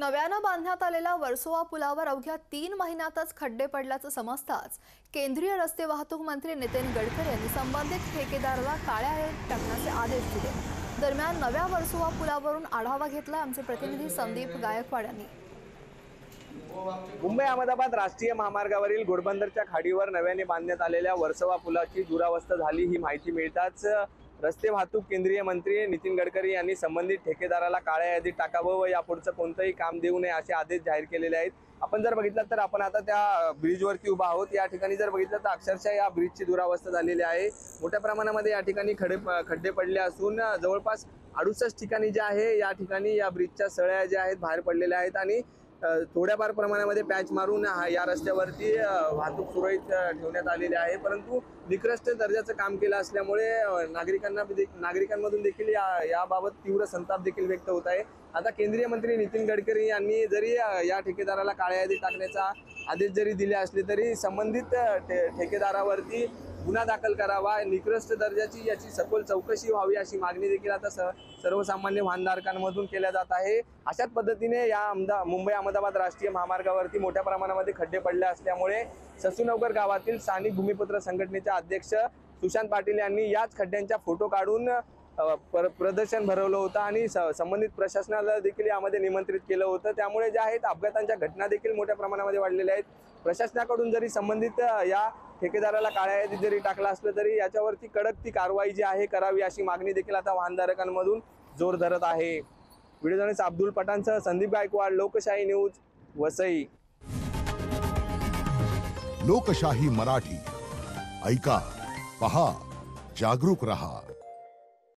नव्यानं बांधण्यात आलेल्या वर्सोवा पुलावर अवघ्या तीन महिन्यातच खड्डे पडल्याचं समजताच केंद्रीय रस्ते वाहतूक मंत्री नितीन गडकरी यांनी संबंधित ठेकेदाराला काळ्या टाकण्याचे आदेश दिले. दरम्यान नव्या वर्सोवा पुलावरून आढावा घेतला आमचे प्रतिनिधी संदीप गायकवाड यांनी. मुंबई अहमदाबाद राष्ट्रीय महामार्गावरील घोडबंदरच्या खाडीवर नव्याने बांधण्यात आलेल्या वर्सोवा पुलाची दुरावस्था झाली ही माहिती मिळताच रस्ते वाहतूक केंद्रीय मंत्री नितीन गडकरी यांनी संबंधित ठेकेदाराला काळ्या यादीत टाकावं व यापुढचं कोणतंही काम देऊ नये असे आदेश जाहीर केलेले आहेत. आपण जर बघितलं तर आपण आता त्या ब्रिजवरती उभा आहोत. या ठिकाणी जर बघितलं तर अक्षरशः या ब्रिजची दुरावस्था झालेली आहे. मोठ्या प्रमाणामध्ये या ठिकाणी खडे खड्डे पडले असून जवळपास अडुसष्ट ठिकाणी जे आहे या ठिकाणी या ब्रिजच्या सळ्या ज्या आहेत बाहेर पडलेल्या आहेत आणि थोड्याफार प्रमाणामध्ये पॅच मारून हा- या रस्त्यावरती वाहतूक सुरळीत ठेवण्यात आलेली आहे. परंतु निकृष्ट दर्जाचं काम केलं असल्यामुळे नागरिकांना नागरिकांमधून देखील या याबाबत तीव्र संताप देखील व्यक्त होत आहे. आता केंद्रीय मंत्री नितीन गडकरी यांनी जरी या ठेकेदाराला काळ्या यादी टाकण्याचा आदेश जरी दिले असले तरी संबंधित ठे ठेकेदारावरती गुन्हा दाखल करावा निकृष्ट दर्जाची याची सखोल चौकशी व्हावी अशी मागणी देखील आता स सर्वसामान्य वाहनधारकांमधून केल्या जात आहे. अशाच पद्धतीने या अहमदा मुंबई अहमदाबाद राष्ट्रीय महामार्गावरती मोठ्या प्रमाणामध्ये खड्डे पडले असल्यामुळे ससूनगर गावातील स्थानिक भूमिपुत्र संघटनेचे अध्यक्ष सुशांत पाटील यांनी याच खड्ड्यांच्या फोटो काढून पर प्रदर्शन भरवलं होतं आणि स- संबंधित प्रशासनाला देखील यामध्ये निमंत्रित केलं होतं. त्यामुळे ज्या आहेत अपघातांच्या घटना देखील मोठ्या प्रमाणामध्ये वाढलेल्या आहेत. प्रशासनाकडून जरी संबंधित या ठेकेदाराला काळ्या यादीत जरी टाकलं असलं तरी याच्यावरती कडक ती कारवाई जी आहे करावी अशी मागणी देखील आता वाहनधारकांमधून जोर धरत आहे. व्हिडिओ जर्नलिस्ट अब्दुल पठाणसह संदीप गायकवाड लोकशाही न्यूज वसई. लोकशाही मराठी. ऐका पहा जागरूक रहा.